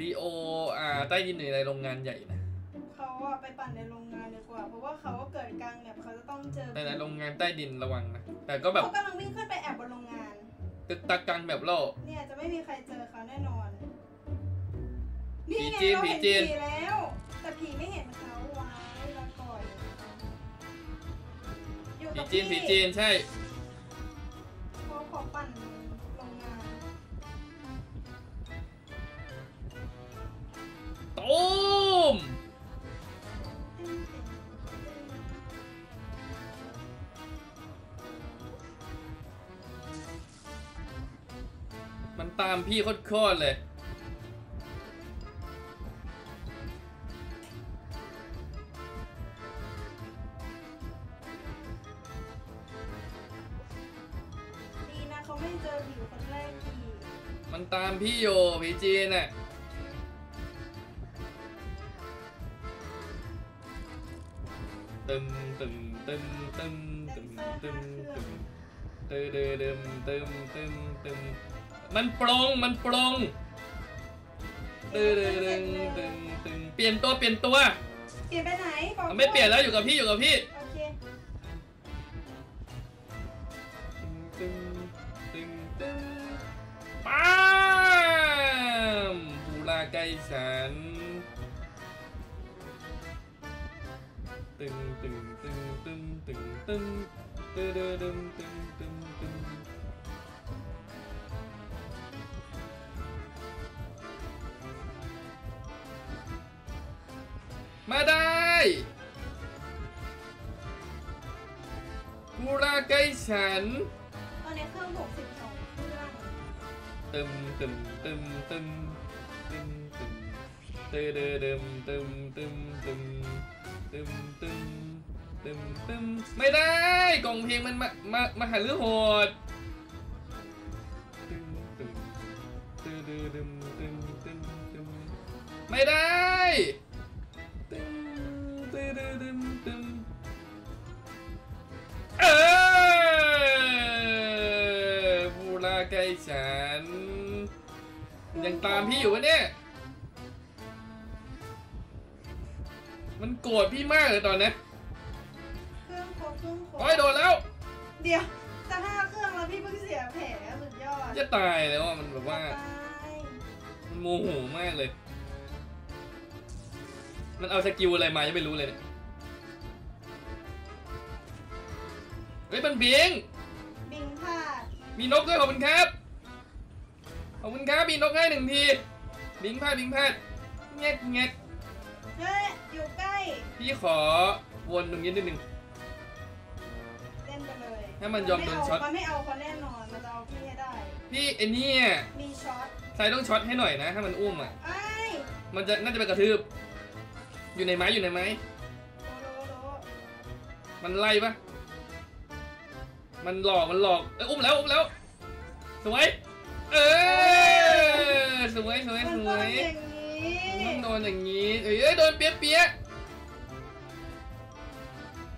ลีโออ่าใต้ดินอยู่ในโรงงานใหญ่นะเขาอะไปปั่นในโรงงานดีกว่า เพราะว่าเขาก็เกิดกลางแบบเขาจะต้องเจอแต่ในโรงงานใต้ดินระวังนะแต่ก็แบบเขากำลังวิ่งขึ้นไปแอบบนโรงงาน ตึกตักกังแบบโลก เนี่ยจะไม่มีใครเจอเขาแน่นอน นี่ไงผีจีนเราผีเห็นจีนผีแล้ว แต่ผีไม่เห็นเขาไว้ละก่อนอยู่ผีกับจีนผีจีนใช่ พี่โคตรเลย ดีนะเขาไม่เจอผีคนแรกทีมันตามพี่โยผีจีนน่ะตึมตึมตึมตึมตึมตึมตึมตึมตึมตึมตึมตึม มันปรงมันปรงตึมตึมตึมตึมเปลี่ยนตัวเปลี่ยนตัวเปลี่ยนไปไหนบอกมันไม่เปลี่ยนแล้วอยู่กับพี่อยู่กับพี่โอเคตึมตึมตึมป้ามบูราไกฉันตึงตึงตึงตึงตึงตึงตึงตึงตึงตึง มาได้บูราไกฉัน ตอนนี้เครื่อง6 12เครื่องตึมตึมตึมตึมตึมตึมตึมตึมตึมตึมตึมตึมตึมตึมตึมไม่ได้กล่องเพลงมันมามามาหาเรื่องโหดตึมตึมตึมตึมตึมตึมตึมไม่ได้ ยังตามพี่อยู่วะเนี่ย มันโกรธพี่มากเลยตอนเนี้ยเครื่องครบเครื่องครบโอ้ยโดนแล้ว เดี๋ยวจะห้าเครื่องแล้วพี่เพิ่งเสียแผลสุดยอดจะตายแล้วอะมันแบบว่า ตายมันโมโหมากเลย มันเอา skill อะไรมายังไม่รู้เลยเนี่ยเฮ้ยมันเบียงบิงพลาดมีนกด้วยขอบคุณครับ ขอบคุณครับมีนกให้หนึ่งที บิงพลาดบิงพลาดแงกแงกเฮ้ยอยู่ใกล้ พี่ขอวนตรงนี้นิดนึง เล่นไปเลยให้มันยอมโดนช็อต มันไม่เอาเขาแน่นอน มันจะเอาพี่ให้ได้ พี่ไอ้เนี่ยมีช็อตใส่ต้องช็อตให้หน่อยนะถ้ามันอุ้มอะไอ้ายมันจะน่าจะไปกระทืบ อยู่ในไม้อยู่ในไม้โลโลโลมันไล่ปะมันหลอกมันหลอกเอ้ยอุ้มแล้วอุ้มแล้วสวย เออสวยสวยมันสต้วองยอย่างนี้มันโดนอย่างนี้เอ้ยเอ้ยโดนเปียกเปียก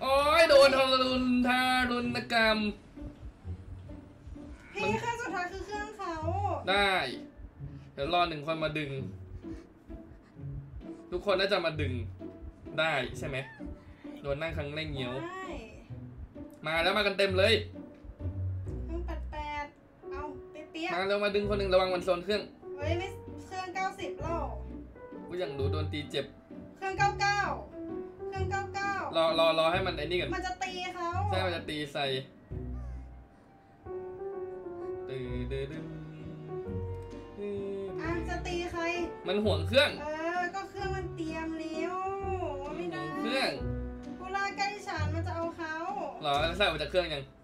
โอ้ยโดนทารุณทารุณกรรม พี่เครื่องสุดท้ายคือเครื่องเขาได้ เดี๋ยวรอหนึ่งคนมาดึง ทุกคนน่าจะมาดึงได้ใช่ไหมโดนนั่งครั้งเร่งเหนียวได้มาแล้วมากันเต็มเลย เอาเปียกมาแล้วมาดึงคนหนึ่งระวังมันโซนเครื่องๆเฮ้ยไม่เครื่องเก้าสิบแล้วกูยังรู้โดนตีเจ็บ เครื่องเก้าเก้าเครื่องเก้าเก้ารอรอรอให้มันไอ้นี่ก่อนมันจะตีเขาใช่มันจะตีใส่ตื่นดึดึมอะจะตีใคร มันห่วงเครื่อง เออ ก็เครื่องมันเตรียมเลี้ยวไม่ได้เครื่องกูลาใกล้ฉันมันจะเอาเขารอแล้วใส่ออกจากเครื่องยังจุด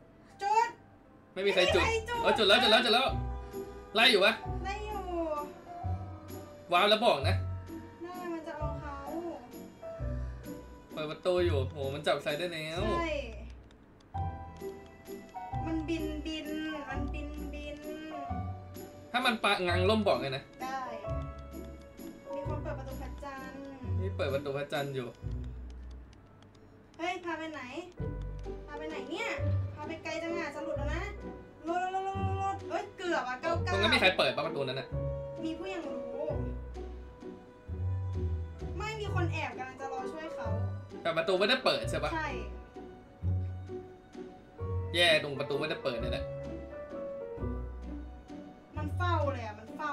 ไม่มีใครจุดไม่มีใครจุด เออจุดแล้วจุดแล้วจุดแล้ว ไล่อยู่ปะได้อยู่ว้าวแล้วบอกนะได้มันจะเอาเขาเปิดประตูอยู่โหมันจับใส่ได้แล้ว ใช่ มันบินบิน มันบินบิน ถ้ามันปะงังล่มบอกเลยนะ ได้ มีคนเปิดประตูพระจันทร์นี่เปิดประตูพระจันทร์อยู่ เฮ้ย พาไปไหน พาไปไหนเนี่ย พาไปไกล ไม่มีใครเปิดปะประตูนั้นอะมีผู้ยังรู้ ไม่มีคนแอบกำลังจะรอช่วยเขา แต่ประตูไม่ได้เปิดใช่ปะใช่ แย่ตรงประตูไม่ได้เปิดนั่นแหละมันเฝ้าเลยอะ มันเฝ้า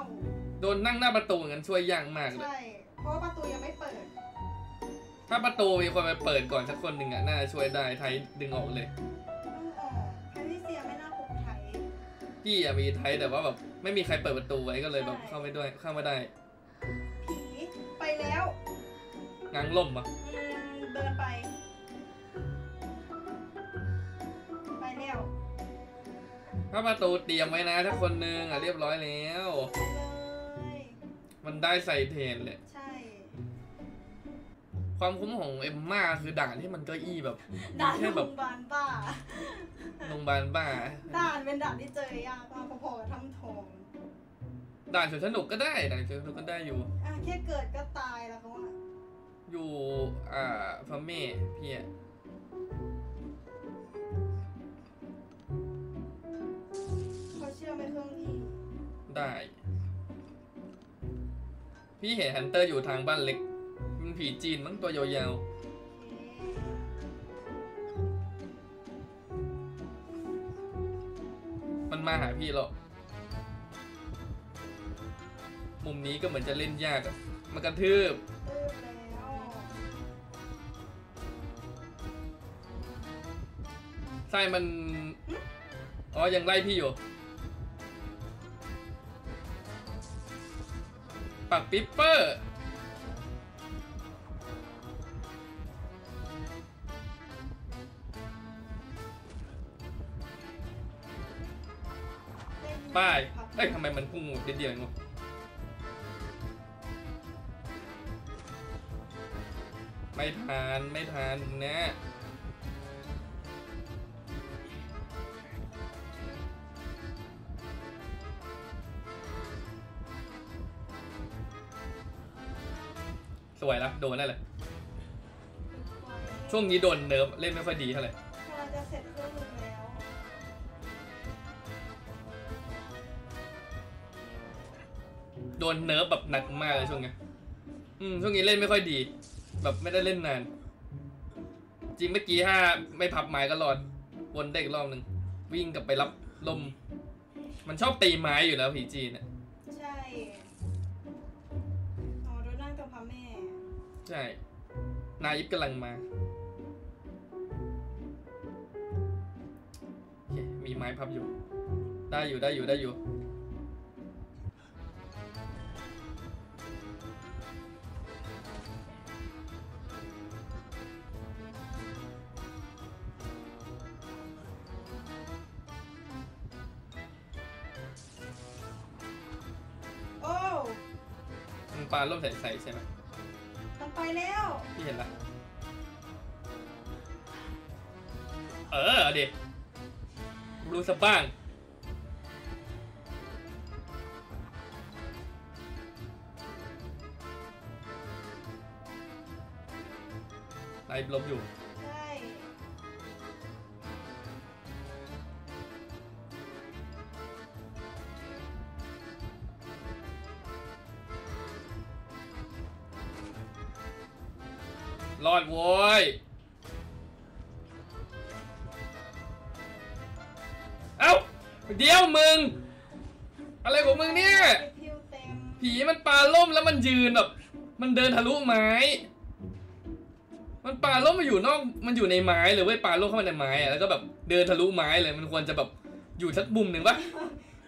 โดนนั่งหน้าประตูงั้นช่วยยากมากเลยใช่ เพราะว่าประตูยังไม่เปิด ถ้าประตูมีคนไปเปิดก่อนสักคนหนึ่งอะน่าจะช่วยได้ไทยดึงออกเลยเออออกแพทริเซียไม่น่าปลุไทย พี่อะมีไทยแต่ว่าแบบ ไม่มีใครเปิดประตูไว้ก็เลยแบบเข้าไม่ด้วยเข้าไม่ได้ผีไปแล้วง้างล่มอะอืมเดินไป ไปแล้วถ้าประตูเตรียมไว้นะ ถ้าคนหนึงอะเรียบร้อยแล้ว ไปเลยมันได้ใส่เทรนเลยใช่ ความคุ้มของเอ็มม่าคือด่านที่มันเก็อี้แบบด่านแค่โรแบบงพยาบาลบ้า โรงพยาบาลบ้า ด่านเป็นด่านที่เจอยากมากพอๆกับถ้ำทองด่านสวนสนุกก็ได้ด่านสวนสนุกก็ได้อยู่ อะแค่เกิดก็ตายแล้วเขาว่าอยู่อ่าพระเม่พี่อะเขาเชื่อไหมเครื่องพี่ได้ พี่เห็นฮันเตอร์อยู่ทางบ้านเล็กมัน ผีจีนมั้งตัวยาวๆ มันมาหาพี่หรอก มุมนี้ก็เหมือนจะเล่นยากมันกระทืบใช่มัน อ๋อ ยังไล่พี่อยู่ปักปิปเปอร์ ป้ายเอ้ยทำไมมันพุ่งนิดเดียวเองวะไม่ทานไม่ทานนะสวยแล้วโดนได้เลยช่วงนี้โดนเนิร์ฟเล่นไม่ค่อยดีเท่าไหร่ นเนิร์ฟแบบหนักมากเลยช่วงนี้อืมช่วงนี้เล่นไม่ค่อยดี แบบไม่ได้เล่นนาน จริงเมื่อกี้ถ้าไม่พับไม้ก็รอดวนได้อีกรอบหนึ่งวิ่งกลับไปรับลม มันชอบตีไม้อยู่แล้วผีจีนอะใช่อ๋อโดนนั่งกับพระแม่ ใช่ นายิบกำลังมาโอเคมีไม้พับอยู่ ได้อยู่ได้อยู่ได้อยู่ ปลาล่มใส่ๆใช่ไหมมันไปแล้วพี่เห็นละ เออเอาดิรู้สักบ้าง ไล่ลบอยู่ รอดโว้ย เอ้า เดี๋ยวมึง อะไรของมึงเนี่ย ผีมันปลาล่มแล้วมันยืนแบบ มันเดินทะลุไม้ มันปลาล่มมาอยู่นอก มันอยู่ในไม้เลยเว้ยปลาล่มเข้ามาในไม้อะแล้วก็แบบเดินทะลุไม้เลย มันควรจะแบบอยู่สักมุมหนึ่งปะ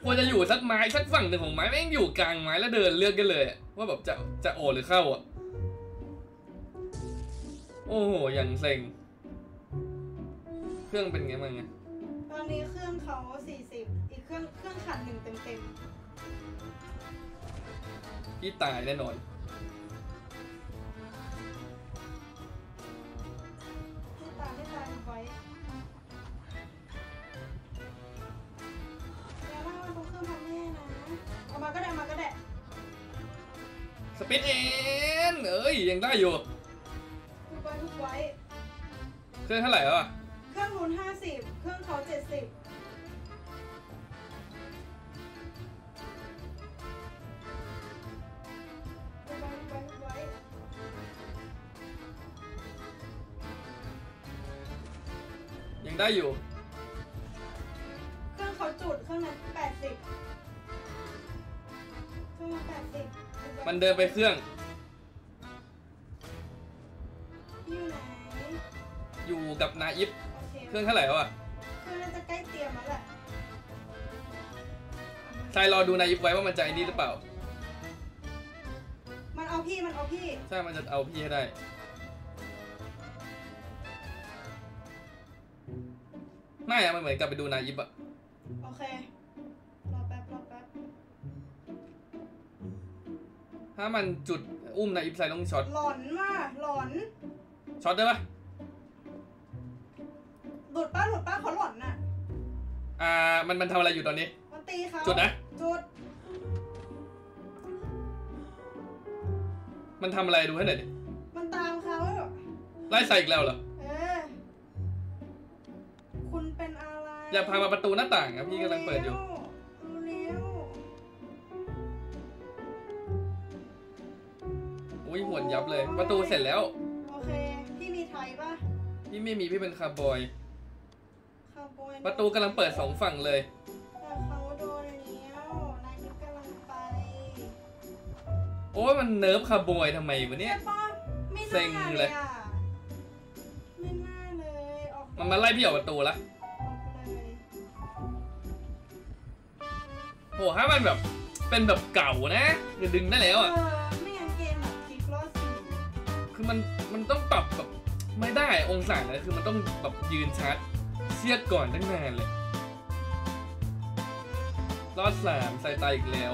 ควรจะอยู่สักไม้สักฝั่งหนึ่งของไม้แม่งอยู่กลางไม้แล้วเดินเลือกกันเลย ว่าแบบจะจะโอหรือเข้าอะ โอ้โหอย่างเซ็ง เครื่องเป็นไงบ้างไงตอนนี้เครื่องเขา40อีกเครื่องเครื่องขัดหนึ่งเต็มเต็มพี่ตายแน่นอนๆไม่ตายไม่ตายไว้อย่าล่ามาตรงเครื่องพระแม่นะเอามาก็ได้เอามาก็ได้ สปิดเอ็นเอ้ยยังได้อยู่ทุก ไว้ทุกไว้ เครื่องเท่าไหร่แล้วอะเครื่องนู้น50เครื่องเขา70ทุกไว้ทุกไว้ทุกไว้ได้อยู่ เครื่องเขาจุดเครื่องนั้นแปดสิบเครื่องนั้นแปดสิบมันเดินไปเครื่อง กับนาอิฟโอเคเครื่องเท่าไหร่วะเครื่องน่าจะใกล้เตรียมแล้วแหละทรายรอดูนาอิฟไว้ว่ามันจะไอ้นี่หรือเปล่า มันเอาพี่มันเอาพี่ ใช่มันจะเอาพี่ให้ได้ ไม่อะมันเหมือนกลับไปดูนาอิฟอะโอเค รอแป๊บรอแป๊บถ้ามันจุดอุ้มนาอิฟทรายต้องช็อตหลอนว่ะหลอน ช็อตได้ปะ หลุดป้าหลุดป้าเขาหลอนน่ะ อ่า มันมันทำอะไรอยู่ตอนนี้ มันตีเขาจุดนะ จุด มันทำอะไรดูให้หน่อยดิมันตามเขาไล่ใส่อีกแล้วเหรอ เออ คุณเป็นอะไรอย่าพามาประตูหน้าต่างครับพี่กำลังเปิดอยู่เร็วอุ้ยหวนยับเลย ประตูเสร็จแล้ว โอเค พี่มีไทยป่ะพี่ไม่มีพี่เป็นคาร์บอย คาวบอยประตูกำลังเปิดสองฝั่งเลย แต่เขาโดนแล้วนายกกำลังไปโอ้ยมันเนิร์ฟคาร์บอยทำไมวะเนี่ย ใช่ปะไม่เซ็งน่าเลเลยยอะไม่น่าเลยออกมันมาไล่พี่ออกประตูละออกเลยโหถ้ามันแบบเป็นแบบเก่านะคือดึงได้แล้วเออะ อไม่งั้นเกมแบบคลิกรอดสี่คือมันมันต้องปรับแบบไม่ได้องศาเลยคือมันต้องแบบยืนชา รียดก่อนตั้งนานเลย รอดสามใส่ตาอีกแล้ว